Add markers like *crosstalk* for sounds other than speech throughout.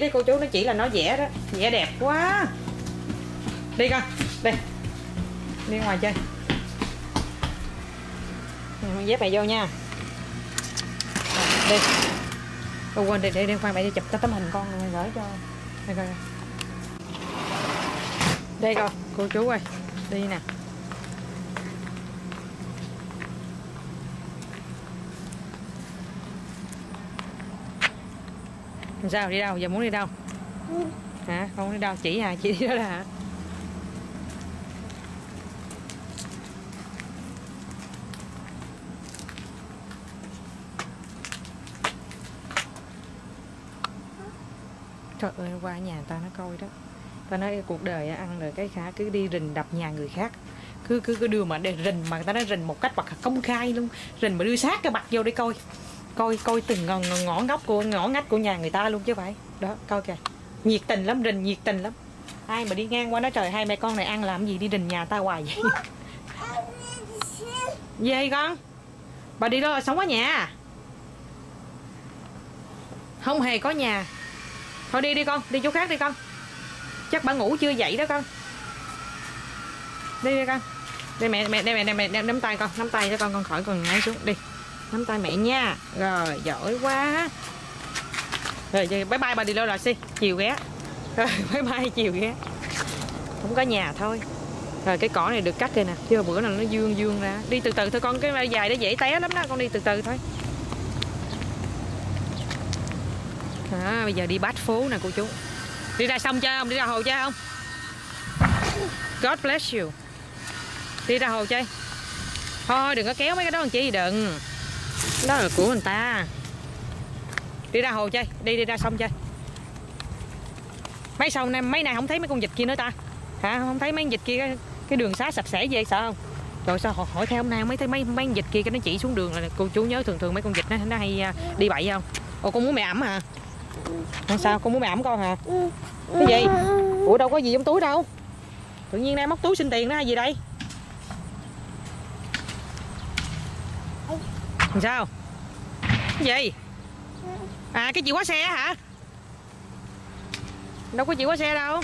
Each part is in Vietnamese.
đấy cô chú nó chỉ là nó vẽ đó vẽ đẹp quá. Đi con đi. Đi ngoài chơi. Ừ, dép mày vô nha. Đi. Ô, quên đi để đi khoan mẹ đi chụp cái tấm hình con rồi gửi cho. Đây coi. Đây coi cô chú ơi. Đi nè. Sao, đi đâu? Giờ muốn đi đâu? Hả? Không đi đâu. Chỉ à chỉ đi đó là hả? Trời ơi, qua nhà ta nó coi đó. Ta nói cuộc đời ăn rồi cái khá, cứ đi rình đập nhà người khác. Cứ cứ cứ đưa mà để rình mà ta nói rình một cách mặt công khai luôn. Rình mà đưa sát cái mặt vô để coi coi coi từng ngõ, ngõ, ngóc của ngõ ngách của nhà người ta luôn chứ phải. Đó coi kìa. Nhiệt tình lắm rình nhiệt tình lắm. Ai mà đi ngang qua nó trời hai mẹ con này ăn làm gì đi rình nhà ta hoài vậy? *laughs* Về con. Bà đi đâu sống ở nhà. Không hề có nhà. Thôi đi đi con đi chỗ khác đi con. Chắc bà ngủ chưa dậy đó con. Đi đi con. Đây mẹ mẹ đây mẹ đây mẹ nắm, tay con nắm tay cho con con khỏi còn ngay xuống. Đi nắm tay mẹ nha. Rồi giỏi quá. Rồi bye bye bà đi lâu rồi si chiều ghé. *laughs* Rồi bye bye chiều ghé. Không có nhà thôi. Rồi cái cỏ này được cắt kìa nè. Chứ bữa nào nó dương dương ra. Đi từ từ thôi con cái dài nó dễ té lắm đó. Con đi từ từ thôi. À, bây giờ đi bát phố nè cô chú. Đi ra sông chơi không? Đi ra hồ chơi không? God bless you. Đi ra hồ chơi. Thôi đừng có kéo mấy cái đó làm chi đừng đó là của người ta. Đi ra hồ chơi đi đi ra sông chơi. Mấy sông này mấy này không thấy mấy con vịt kia nữa ta? Hả? Không thấy mấy con vịt kia cái, cái đường xá sạch sẽ vậy sợ không? Rồi sao hỏi, hỏi theo hôm nay mấy thấy mấy mấy con vịt kia cái nó chỉ xuống đường là cô chú nhớ thường thường mấy con vịt nó nó hay à, đi bậy không? Ồ con muốn mẹ ẩm hả? À, sao con muốn mẹ ẩm con hả? Cái gì? Ủa đâu có gì trong túi đâu. Tự nhiên nay móc túi xin tiền đó hay gì đây? Sao? Cái gì? À cái chìa khóa xe hả? Đâu có chìa khóa xe đâu.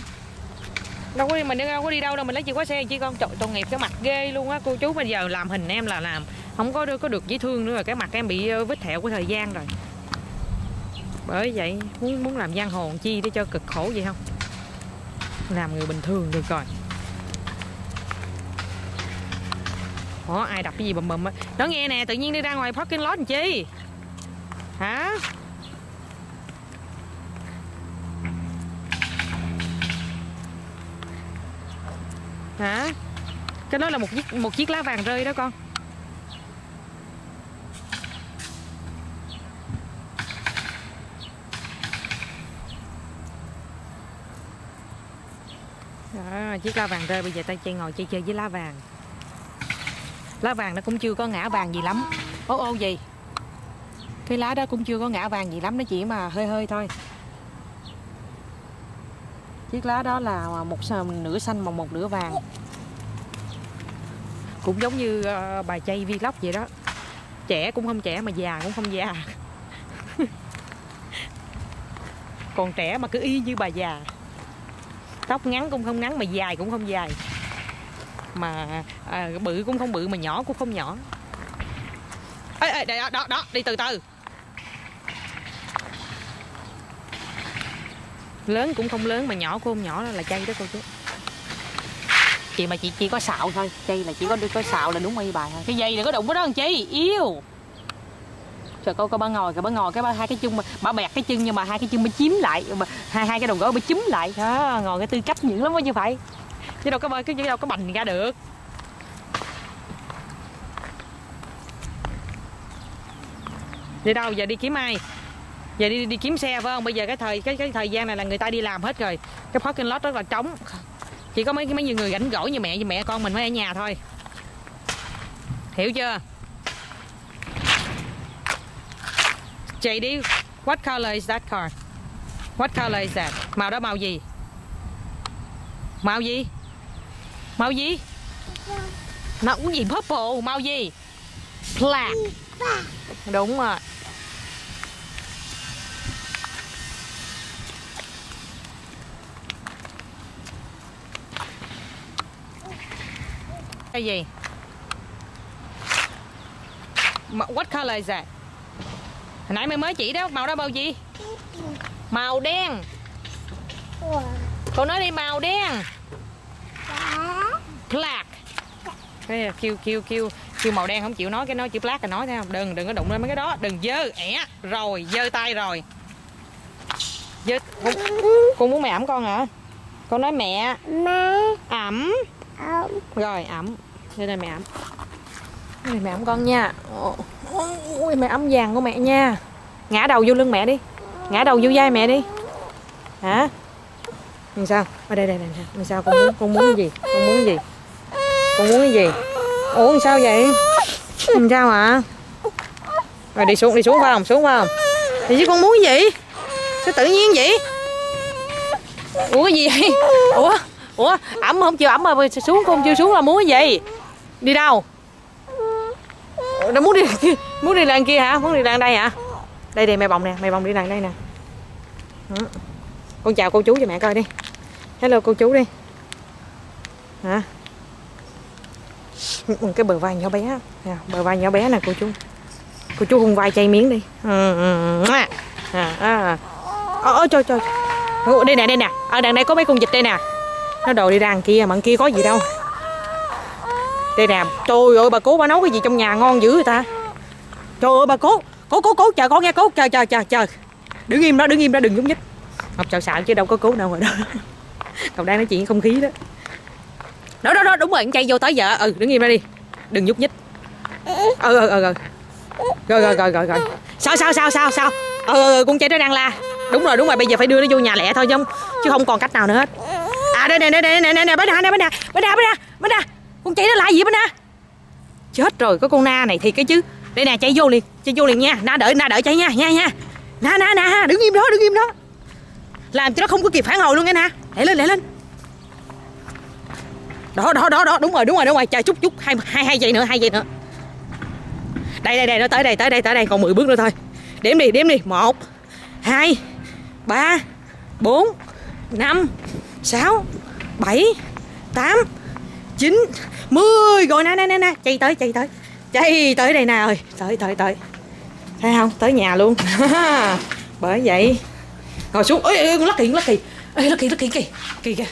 Đâu có đi, mình đâu có đi đâu đâu, mình lấy chìa khóa xe chứ con. Trời, tội nghiệp cái mặt ghê luôn á. Cô chú bây giờ làm hình em là làm, không có có được dễ thương nữa. Rồi cái mặt em bị ờ, vết thẹo của thời gian rồi. Bởi vậy, muốn muốn làm giang hồ chi để cho cực khổ vậy không? Làm người bình thường được rồi. Ủa ai đập cái gì bầm bầm á? Nó nghe nè tự nhiên đi ra ngoài parking lot làm chi? Hả? Hả? Cái đó là một chiếc, một chiếc lá vàng rơi đó con. Đó, chiếc lá vàng rơi bây giờ ta chơi ngồi chơi chơi với lá vàng lá vàng nó cũng chưa có ngã vàng gì lắm. Ô ô, gì? Cái lá đó cũng chưa có ngã vàng gì lắm, nó chỉ mà hơi hơi thôi. Chiếc lá đó là một nửa xanh mà một nửa vàng. Cũng giống như ờ, bài chay vlog vậy đó. Trẻ cũng không trẻ mà già cũng không già. *laughs* Còn trẻ mà cứ y như bà già. Tóc ngắn cũng không ngắn mà dài cũng không dài mà à, bự cũng không bự mà nhỏ cũng không nhỏ. Ê, ê đó, đó đó đi từ từ. Lớn cũng không lớn mà nhỏ cũng không nhỏ là chay đó cô chú. Chị mà chị chỉ có xạo thôi chay là chỉ có có xạo là đúng y bài thôi. Cái dây đừng có đụng cái đó làm chi? Yêu trời cô coi ba ngồi kìa ba ngồi cái ba hai cái chân mà ba bẹt cái chân nhưng mà hai cái chân mới chiếm lại mà hai hai cái đầu gối mới chúm lại. Đó ngồi cái tư cách những lắm đó như vậy chứ đâu có bơi chứ đâu có bành ra được. Đi đâu? Giờ đi kiếm ai? Giờ đi đi kiếm xe, phải không? Bây giờ cái thời, cái cái thời gian này là người ta đi làm hết rồi. Cái parking lot rất là trống. Chỉ có mấy mấy nhiều người rảnh rỗi như mẹ như mẹ con mình mới ở nhà thôi. Hiểu chưa? JD what color is that car? What color is that? Màu đó màu gì? Màu gì? màu gì nó cũng gì? Purple. Màu gì black. Đúng rồi. Cái gì? What color is that? Hồi nãy mày mới chỉ đó. Màu đó màu gì màu đen. Cô nói đi màu đen black. Cái kêu kêu kêu kêu màu đen không chịu nói cái nói chữ black là nói thấy không? Đừng đừng có đụng lên mấy cái đó. Đừng dơ ẻ rồi dơ tay rồi. Dơ con, con muốn mẹ ẩm con hả? Con nói mẹ. Má ẩm rồi ẩm đây đây mẹ ẩm đây mẹ ẩm con nha. Ôi mẹ ấm vàng của mẹ nha. Ngã đầu vô lưng mẹ đi. Ngã đầu vô vai mẹ đi. Hả? Làm sao? Ở đây đây này làm sao? Con muốn con muốn gì? Con muốn gì con muốn cái gì? Ủa sao vậy? Làm sao hả? Rồi đi xuống đi xuống phải không? Xuống phải không? Thì chứ con muốn cái gì? Sao tự nhiên vậy? Ủa, cái gì vậy? Ủa ủa, ẩm không? Chịu ẩm mà xuống không chưa xuống là muốn cái gì? Đi đâu? Nó muốn đi muốn đi đằng kia hả? Muốn đi đằng đây hả? Đây đây, mẹ bồng nè, mẹ bồng đi đằng đây nè. Con chào cô chú cho mẹ coi đi. Hello, cô chú đi. Hả? Ừ, ừ, cái bờ vai nhỏ bé. Nè, bờ vai nhỏ bé nè cô chú. Cô chú hung vai chay miếng đi. Ừ, ừ, ừ à, à. à. Trời trời. Ủa, đây nè đây nè. Ở đằng đây có mấy con vịt đây nè. Nó đồ đi ra đằng kia mà kia có gì đâu. Đây nè trời ơi bà cố bà nấu cái gì trong nhà ngon dữ người ta? Trời ơi bà cố cố cố cố chờ con nghe cố chờ chờ chờ chờ. Đứng im đó đứng im đó đừng nhúc nhích. Ngọc sợ sợ chứ đâu có cố đâu rồi đó. *laughs* Cậu đang nói chuyện không khí đó đó đó đó đúng rồi chạy vô tới giờ ừ đứng im ra đi. Đừng nhúc nhích. Ừ ừ ừ ừ. Rồi rồi rồi rồi rồi. Sao sao sao sao sao? Ừ, ừ, ừ con trai nó đang la. Đúng rồi đúng rồi bây giờ phải đưa nó vô nhà lẹ thôi chứ không chứ không còn cách nào nữa hết. À đây này đây này đây này này bên nè bên nè bên nè bên nè bên nè con chạy nó la gì bên nè chết rồi có con na này thì cái chứ. Đây nè chạy vô liền chạy vô liền nha. Na đợi na đợi chạy nha nha nha. Na na na đứng im đó đứng im đó. Làm cho nó không có kịp phản hồi luôn nghe nè lẹ lên lẹ lên đó đó đó đó, đúng rồi đúng rồi đúng rồi. Chờ chút chút, hai hai hai giây nữa, hai giây nữa. Đây đây đây, nó tới đây tới đây tới đây, còn 10 bước nữa thôi. Đếm đi đếm đi. Một, hai, ba, bốn, năm, sáu, bảy, tám, chín, mười. Rồi, nè nè nè nè. Chạy tới chạy tới. Chạy tới đây nè ơi. Tới tới tới. Thấy không? Tới nhà luôn. *laughs* Bởi vậy. Ngồi xuống. Ơi ơi con lắc lucky. Ơi lắc lucky kì kì kìa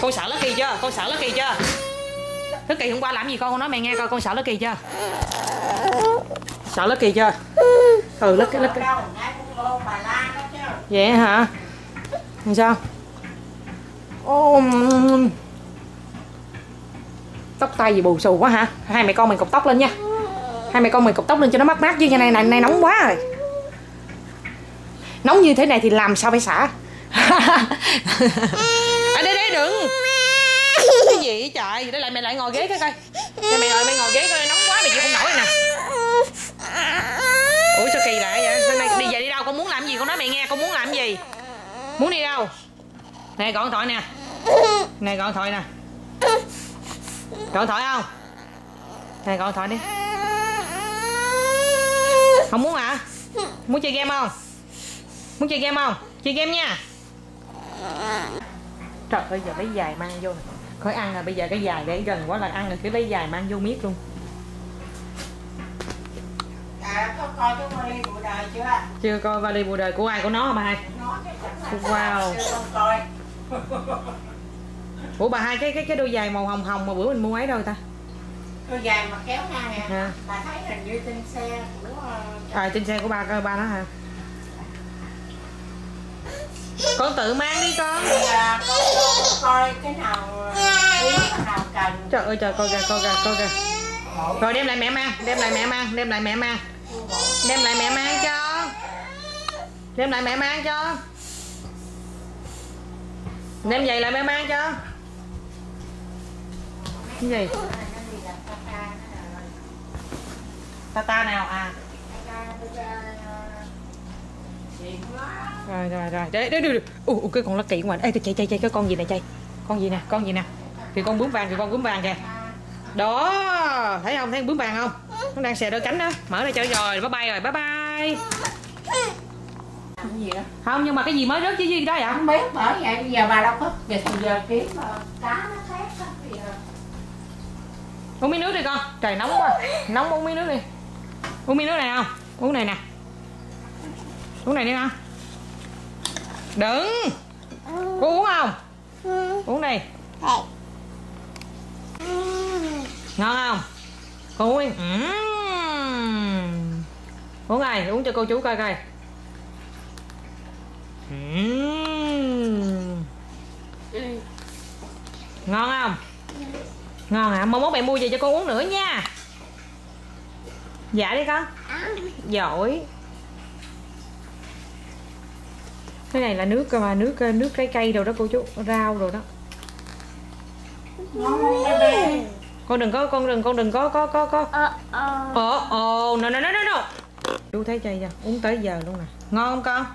con sợ lucky chưa? Con sợ lucky chưa? Lucky hôm qua làm gì con? Con nói mẹ nghe coi con sợ lucky chưa? Sợ lucky chưa? Ừ lucky kỳ vậy hả? Làm sao? Ô, tóc tay gì bù xù quá hả? Hai mẹ con mình cột tóc lên nha. Hai mẹ con mình cột tóc lên cho nó mát mát chứ như này này, này nóng quá rồi. Nóng như thế này thì làm sao phải xả? *laughs* đừng. Cái gì vậy trời? Đây lại mẹ lại ngồi ghế cái coi. Đây mày ơi, mày ngồi ghế coi, nóng quá mày chịu không nổi nè. Ủa, sao kỳ lạ vậy? Hôm nay đi về đi đâu? Con muốn làm gì? Con nói mẹ nghe, con muốn làm gì? Muốn đi đâu? Nè, gọi thoại nè. Nè, gọi thoại nè. Gọi thoại không? Nè, gọi thoại đi. Không muốn hả? Muốn chơi game không? Muốn chơi game không? Chơi game nha trời ơi giờ lấy dài mang vô nè. Khỏi ăn rồi bây giờ cái dài để gần quá là ăn rồi cứ lấy dài mang vô miết luôn. À, có coi cái vali cuộc đời chưa? chưa coi vali bộ đời của ai của nó hả bà hai? Là Wow. *laughs* ủa bà hai cái cái cái đôi giày màu hồng hồng mà bữa mình mua ấy đâu ta? Đôi giày mà kéo ngang nè. à, Bà thấy hình như trên xe của ờ, à trên xe của ba ba đó hả con tự mang đi con. À, con coi cái nào cái nào cần. trời ơi trời coi kìa coi kìa coi kìa. Rồi đem lại mẹ mang đem lại mẹ mang đem lại mẹ mang. Đem lại mẹ mang cho. Đem lại mẹ mang cho. Đem giày lại mẹ mang cho. Cái gì? Tata nào à rồi rồi rồi. Để để được ủa cái con lá kỳ ngoài ê chạy chạy chạy cái con gì này chạy? Con gì nè con gì nè? Thì con bướm vàng thì con bướm vàng kìa. Đó thấy không? Thấy con bướm vàng không? Nó đang xè đôi cánh đó. Mở ra cho rồi bye bye rồi bye bye. Cái gì đó? không nhưng mà cái gì mới rớt chứ gì đó vậy? Không biết bởi vậy. Bây giờ bà đâu có việc giờ kiếm mà cá nó khác á. Bây giờ. Uống miếng nước đi con. Trời nóng quá. Nóng uống miếng nước đi. Uống miếng nước này không? Uống này nè xuống này đi nè, đừng. Cô uống không? Uống đi. Ngon không? Con uống đi. Uống này uống cho cô chú coi coi. Ngon không? Ngon hả? Mong mốt mẹ mua về cho con uống nữa nha. Dạ đi con. Giỏi. Cái này là nước cơ mà nước nước trái cây rồi đó cô chú rau rồi đó. Con đừng có con đừng con đừng có có có có. Ồ ồ no no no no no. Chú thấy chay chưa? Uống tới giờ luôn nè ngon không con?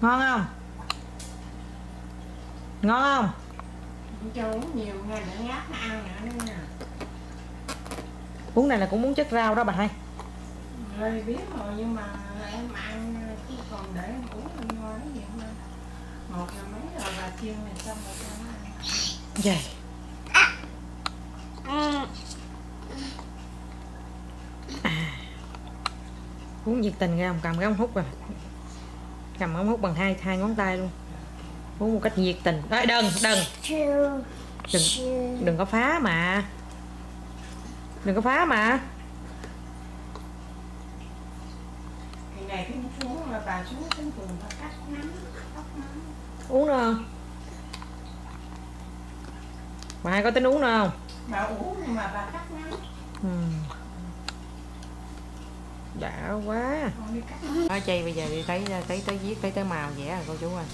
Ngon không? Ngon không? Cho uống nhiều nha để ngáp nó ăn nữa nha. Uống này là cũng muốn chất rau đó bà hai. Rồi biết rồi nhưng mà em ăn ăn vậy à. uống nhiệt tình ra ông cầm cái ống hút rồi. Cầm ống hút bằng hai hai ngón tay luôn. Uống một cách nhiệt tình. Ê, đừng đừng. Đừng đừng có phá mà. Đừng có phá mà. Ngày này cái xuống là bà xuống xuống vườn bà cắt nắng, tóc nắng uống nữa không? Bà hai có tính uống nữa không? Bà uống nhưng mà bà cắt ừ. đã quá. Nói chay bây giờ đi thấy thấy tới viết thấy tới màu vẽ rồi cô chú ơi.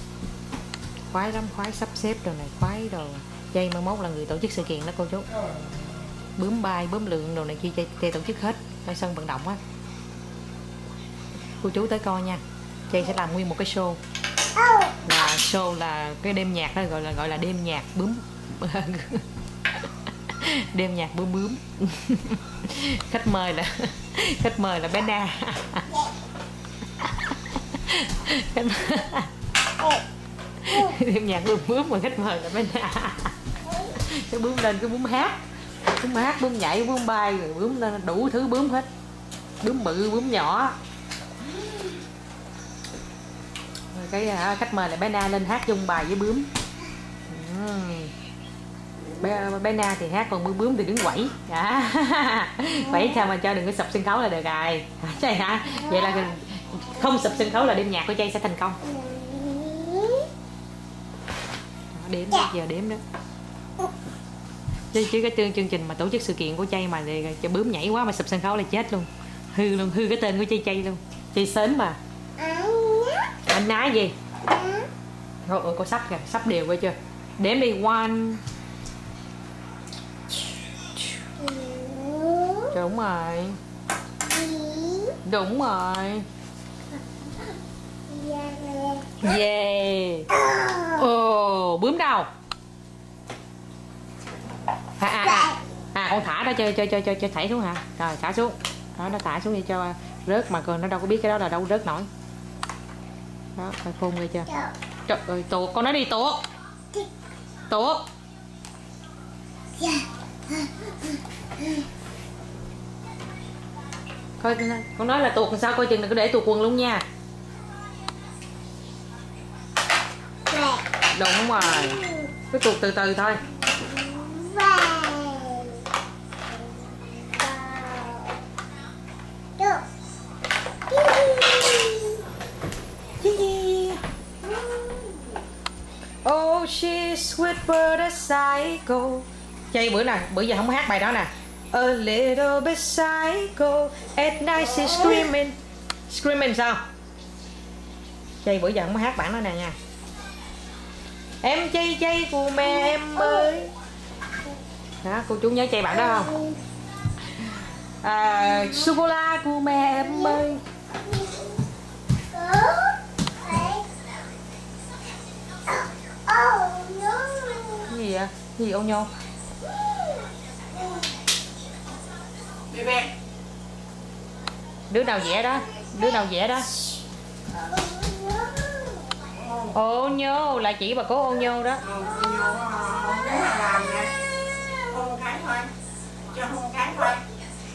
Khoái lắm khoái sắp xếp đồ này khoái đồ. Chay mai mốt là người tổ chức sự kiện đó cô chú. Bướm bay bướm lượng đồ này kia chay, chay tổ chức hết. Ở sân vận động á. Cô chú tới coi nha. Chay sẽ làm nguyên một cái show là show là cái đêm nhạc đó, gọi là gọi là đêm nhạc bướm. *laughs* Đêm nhạc bướm bướm. *laughs* Khách mời là, *laughs* khách mời là bé Na. Đêm nhạc bướm bướm mà khách mời là bé Na. Cái bướm lên cái bướm hát. Bướm hát, bướm nhảy, bướm bay, rồi bướm lên đủ thứ bướm hết. Bướm bự, bướm nhỏ. Cái à, khách mời là bé Na lên hát chung bài với bướm. Bé, bé Na thì hát còn bướm bướm thì đứng quẩy. À. *laughs* quẩy sao mà cho đừng có sập sân khấu là được rồi. *laughs* Chay hả? Vậy là không sập sân khấu là đêm nhạc của Chay sẽ thành công. Đếm đó, giờ đếm đó. Chứ, chứ cái chương chương trình mà tổ chức sự kiện của Chay mà để à, cho bướm nhảy quá mà sập sân khấu là chết luôn. Hư luôn hư cái tên của Chay Chay luôn. Chay sến mà anh nói gì? Thôi, ôi, cô sắp kìa, sắp đều coi chưa? Đếm đi, one. Đúng rồi. Đúng rồi. Yeah. Ồ, bướm đâu? À, à, à, à con thả đó cho, cho, cho, cho, cho thảy xuống hả? Rồi, thả xuống. Đó, nó thả xuống đi cho rớt mà còn nó đâu có biết cái đó là đâu rớt nổi Đó, phải phun nghe chưa? Trời ơi, tuột, con nói đi tuột Tuột Coi, con nói là tuột làm sao coi chừng đừng có để tuột quần luôn nha. Đúng rồi. Cứ tuột từ từ thôi she's a psycho Chay bữa nào bữa giờ không hát bài đó nè. A little bit psycho At night she's screaming. Screaming sao? Chay bữa giờ không hát bản đó nè nha. Em chay chay của mẹ em ơi. Đó cô chú nhớ chay bản đó không? À, Sô cô la của mẹ em ơi. Gì ô nhô? bebe Đứa nào vẽ đó? Đứa nào vẽ đó? Ô nhô là chỉ bà cố ô nhô đó nhiều, ờ, cho hôn cái thôi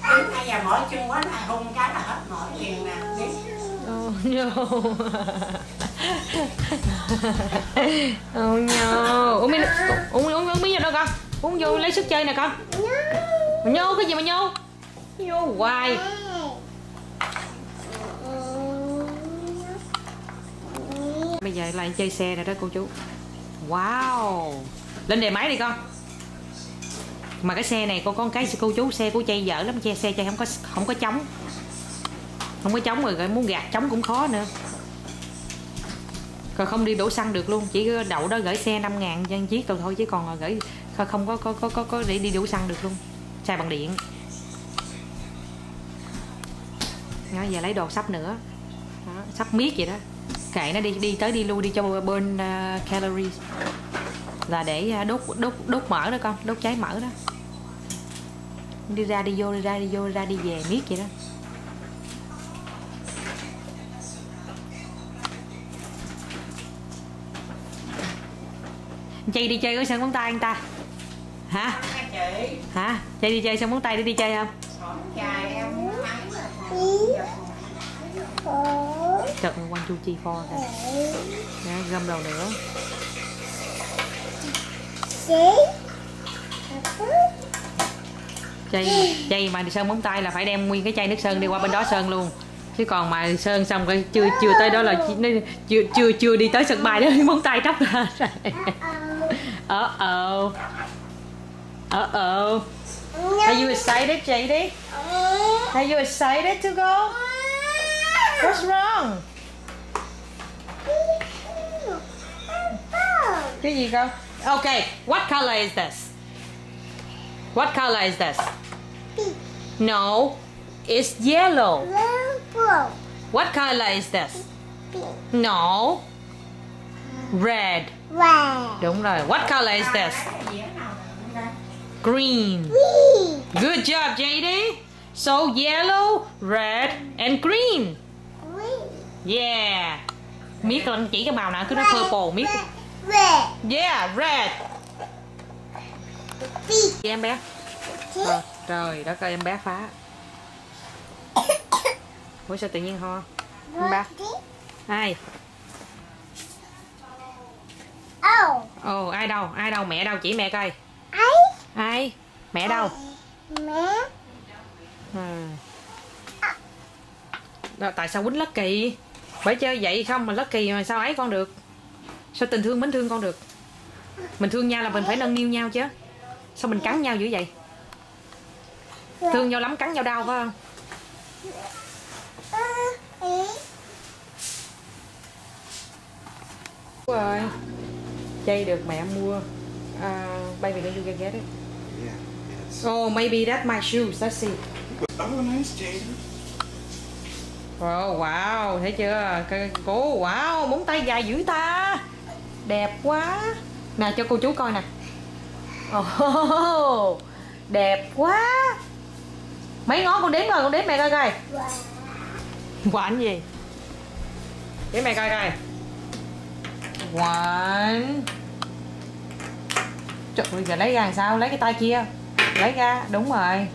Đến hai giờ mỏi chân quá là hôn cái là hết mỏi liền nè Đến Oh no. Oh no. Uống miếng uống uống uống miếng vô đâu con. Uống vô lấy sức chơi nè con. Mà nhô cái gì mà nhô? Nhô hoài. Bây giờ lại chơi xe rồi đó cô chú. Wow. Lên đề máy đi con. Mà cái xe này con con cái cô chú xe của chay dở lắm, xe xe chay không có không có chống không có chống rồi muốn gạt chống cũng khó nữa còn không đi đổ xăng được luôn chỉ đậu đó gửi xe 5 ngàn cho chiếc tàu thôi chứ còn gửi không có có có có, có để đi đổ xăng được luôn. Xài bằng điện. Nó giờ lấy đồ sắp nữa. Đó, sắp miết vậy đó. Kệ nó đi đi tới đi lui đi cho bên ờ, uh, calories là để ờ, đốt đốt đốt mỡ đó con đốt cháy mỡ đó. Đi ra đi vô đi ra đi vô đi ra đi về miết vậy đó. Chay đi chơi ở sân bóng tay anh ta Hả? Chị Hả? Chị đi chơi sân bóng tay để đi chơi không? Xổn em Trời ơi, quan chu chi pho kìa Nè, gom đầu nữa Chay, chay mà đi sơn bóng tay là phải đem nguyên cái chai nước sơn đi qua bên đó sơn luôn chứ còn mà sơn xong cái chưa chưa tới đó là chưa chưa chưa đi tới sân bay đó *laughs* móng tay tróc ra à, à, ờ ờ Are you excited, JD? Are you excited to go? What's wrong? Here you go. Okay, what color is this? What color is this? No, it's yellow. What color is this? No. Red. Đúng rồi. What color is this? Green. Good job, JD. So yellow, red, and green. Yeah. Miết con chỉ cái màu nào cứ nói purple miết. Yeah, red. Em bé. Trời, trời đất ơi em bé phá. *coughs* Ủa sao tự nhiên ho? Em bé. Ai? Oh, Ồ, ai đâu? Ai đâu? Mẹ đâu? Chỉ mẹ coi. ấy Ai? Mẹ đâu? mẹ À. Đó, tại sao quýnh Lucky? Bởi chơi vậy không mà Lucky mà sao ấy con được? Sao tình thương mến thương con được? Mình thương nhau là mình phải nâng niu nhau chứ. Sao mình cắn nhau dữ vậy? Thương nhau lắm cắn nhau đau phải không? ý rồi chay được mẹ mua uh, baby can you can get it Yeah, yes. oh maybe that's my shoes let's see. Oh, nice, Jaden. oh wow thấy chưa? Cái cô wow móng tay dài dữ ta. Đẹp quá. Nè cho cô chú coi nè. Oh, *laughs* đẹp quá. Mấy ngón con đếm rồi con đếm mẹ coi coi. Quả anh gì? Để mẹ coi coi one. Trời ơi giờ lấy ra làm sao? Lấy cái tay kia. Lấy ra đúng rồi.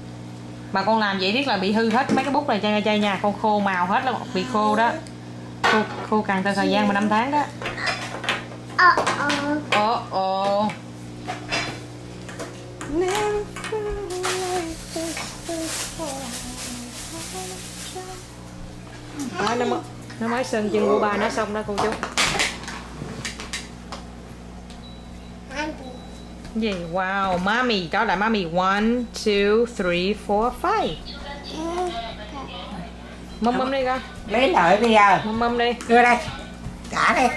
Mà con làm vậy biết là bị hư hết mấy cái bút này chay chay nha. Con khô màu hết là bị khô đó. Khô, khô càng theo thời gian mà năm tháng đó. Ờ ờ ồ ồ đó nó mới nó mới sơn chân của ba nó xong đó cô chú gì? Wow mommy. Đó là mommy. One two three four five. Mâm mâm đi con. Lấy lợi bây giờ. Mâm mâm đi. Đưa đây. Trả đi.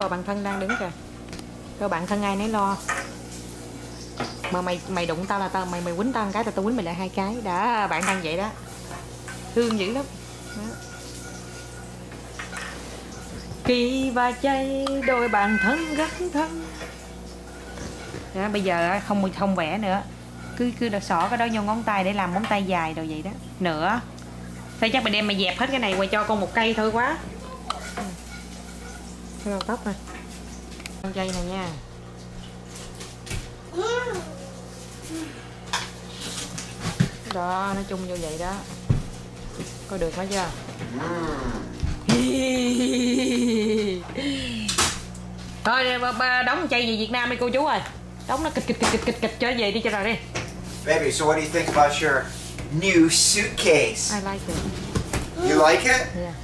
Rồi bạn thân đang đứng kìa. Rồi bạn thân ai nấy lo. Mà mày mày đụng tao là tao mày mày quýnh tao một cái tao tao quýnh mày lại hai cái. Đó bạn đang vậy đó. Thương dữ lắm. Đó. Kỳ và chay đôi bạn thân rất thân. Đó, Bây giờ á, không không vẽ nữa. Cứ cứ đợt xỏ cái đó vô ngón tay để làm móng tay dài rồi vậy đó. Nữa Thôi chắc mày đem mày dẹp hết cái này quay cho con một cây thôi quá. Cái đầu tóc nè. Con dây này nha. Đó nói chung như vậy đó. Coi được nói chưa thôi bà- bà đóng chay về Việt Nam đi cô chú ơi đóng nó kịch kịch kịch kịch kịch kịch nó về đi cho rồi đi Baby, so what do you think about your new suitcase? I like it You like it? yeah